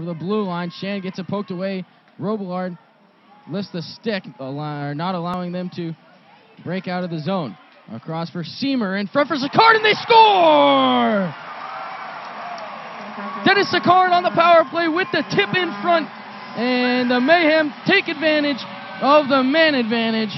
over the blue line. Shan gets it poked away. Robillard lifts the stick, are not allowing them to break out of the zone. Across for Seamer and front for Sicard, and they score! Dennis Sicard on the power play with the tip in front, and the Mayhem take advantage of the man advantage